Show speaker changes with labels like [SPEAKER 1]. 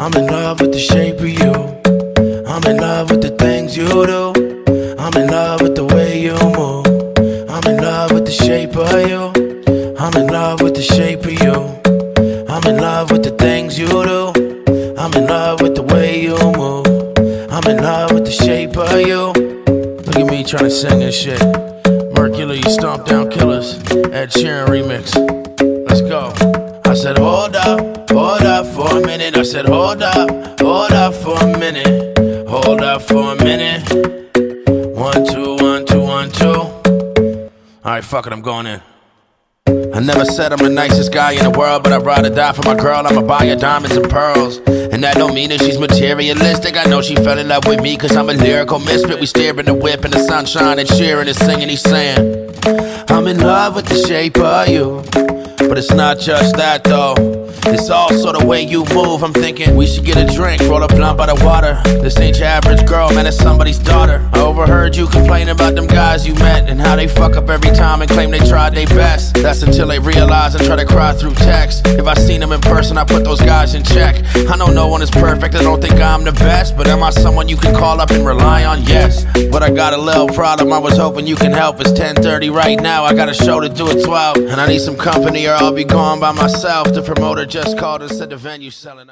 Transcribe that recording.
[SPEAKER 1] I'm in love with the shape of you. I'm in love with the things you do. I'm in love with the way you move. I'm in love with the shape of you. I'm in love with the shape of you. I'm in love with the things you do. I'm in love with the way you move. I'm in love with the shape of you. Look at me trying to sing this shit. Merkules, Stomp Down Killers, Ed Sheeran remix. Let's go. I said, hold up, hold up for a minute. I said, hold up, hold up for a minute. Hold up for a minute. One, two, one, two, one, two. Alright, fuck it, I'm going in. I never said I'm the nicest guy in the world, but I'd rather die for my girl. I'ma buy her diamonds and pearls. And that don't mean that she's materialistic. I know she fell in love with me, cause I'm a lyrical misfit. We stare the whip in the sunshine and cheering and singing, he's saying, I'm in love with the shape of you. But it's not just that though. It's also the way you move. I'm thinking we should get a drink, roll a blunt by the water. This ain't your average girl, man, it's somebody's daughter. I overheard you complain about them guys you met and how they fuck up every time and claim they tried their best. That's until they realize and try to cry through text. If I seen them in person, I put those guys in check. I know no one is perfect, I don't think I'm the best, but am I someone you can call up and rely on? Yes. But I got a little problem, I was hoping you can help. It's 10:30 right now, I got a show to do at 12, and I need some company or I'll be gone by myself. The promoter just called and said the venue selling out.